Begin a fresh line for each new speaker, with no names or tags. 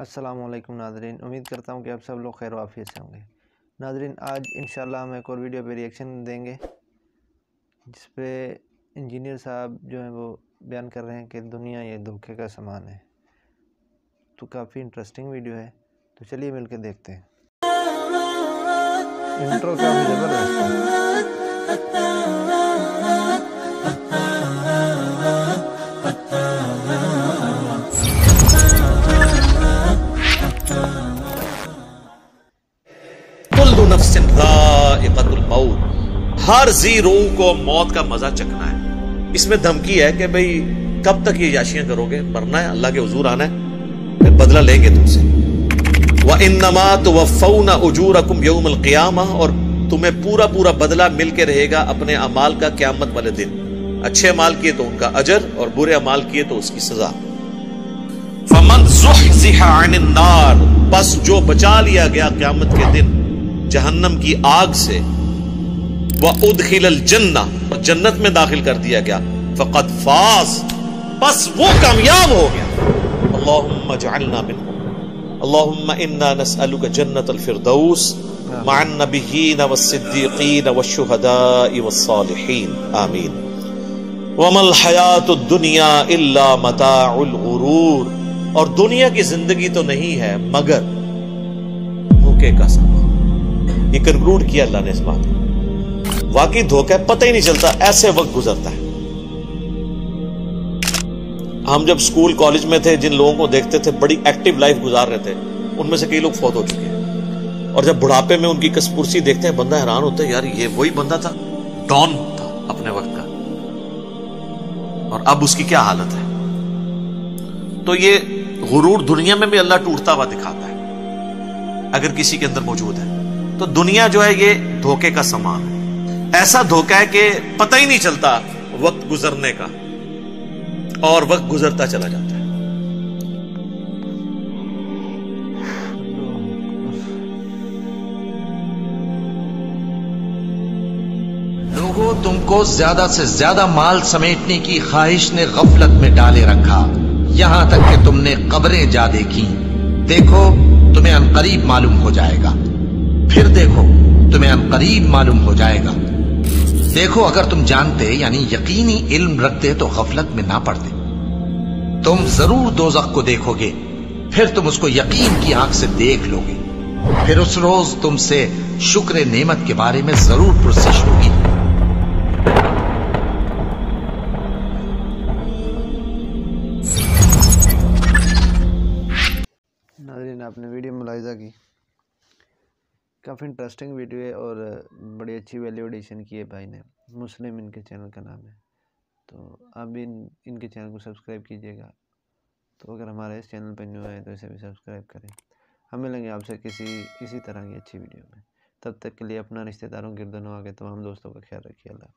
असलकम नाजरीन। उम्मीद करता हूँ कि आप सब लोग खैर वाफियत से होंगे। नाजरीन, आज इन हम एक और वीडियो पे रिएक्शन देंगे, जिस पे इंजीनियर साहब जो हैं वो बयान कर रहे हैं कि दुनिया ये धोखे का सामान है। तो काफ़ी इंटरेस्टिंग वीडियो है। तो चलिए मिलकर देखते हैं। इंट्रो काफ़ी ज़बरदस्त है।
हर जी रूह को मौत का मज़ा चखना है। इसमें धमकी है कि भाई, कब तक ये याशियाँ करोगे? मरना है, अल्लाह के हजूर आना है। फिर बदला लेंगे तुमसे। वह इन नमा तो वफ़ना उजूर अकुम यौमल क़ियामा, और तुम्हें पूरा पूरा बदला मिल के रहेगा अपने अमाल का क्यामत वाले दिन। अच्छे अमाल किए तो उनका अजर, और बुरे अमाल किए तो उसकी सजा। फमन नार, बस जो बचा लिया गया क्यामत के दिन जहन्नम की आग से वह उदखिल जन्ना, और जन्नत में दाखिल कर दिया गया। फ़कत फास बस वो कामयाब हो गया। दुनिया और दुनिया की ज़िंदगी तो नहीं है, मगर धोखे का सामान ये कंक्लूड किया अल्लाह ने इस बात वाकई धोखा है, पता ही नहीं चलता, ऐसे वक्त गुजरता है। हम जब स्कूल, कॉलेज में थे, जिन लोगों को देखते थे, बड़ी एक्टिव लाइफ गुजार रहे थे, उनमें से कई लोग फौत हो चुके हैं। और जब बुढ़ापे में उनकी कसपुरसी देखते हैं, बंदा हैरान होता है, यार, ये वही बंदा था, डॉन था अपने वक्त का। और अब उसकी क्या हालत है? तो ये गुरूर दुनिया में भी अल्लाह टूटता हुआ दिखाता है, अगर किसी के अंदर मौजूद है। तो दुनिया जो है ये धोखे का समान है। ऐसा धोखा है कि पता ही नहीं चलता वक्त गुजरने का और वक्त गुजरता चला जाता है।
लोगों, तुमको ज़्यादा से ज़्यादा माल समेटने की ख्वाहिश ने गफलत में डाले रखा। यहाँ तक कि तुमने कब्रें जा देखी देखो, तुम्हें अनकरीब मालूम हो जाएगा। फिर देखो, तुम्हें अनकरीब मालूम हो जाएगा। देखो, अगर तुम जानते, यानी यकीनी इल्म रखते तो गफलत में ना पड़ते। तुम ज़रूर दोजख को देखोगे, फिर तुम उसको यकीन की आँख से देख लोगे। फिर उस रोज तुमसे शुक्र नेमत के बारे में ज़रूर पुरसिश होगी।
आपने वीडियो मुलायजा की। काफ़ी इंटरेस्टिंग वीडियो है और बड़ी अच्छी वैल्यू एडिशन की है भाई ने। मुस्लिम इनके चैनल का नाम है। तो आप भी इन, इनके चैनल को सब्सक्राइब कीजिएगा। तो अगर हमारे इस चैनल पर न्यू है तो इसे भी सब्सक्राइब करें। हम मिलेंगे आपसे किसी इसी तरह की अच्छी वीडियो में। तब तक के लिए अपना रिश्तेदारों गिरदनों आगे तमाम दोस्तों का ख्याल रखिए अल्लाह।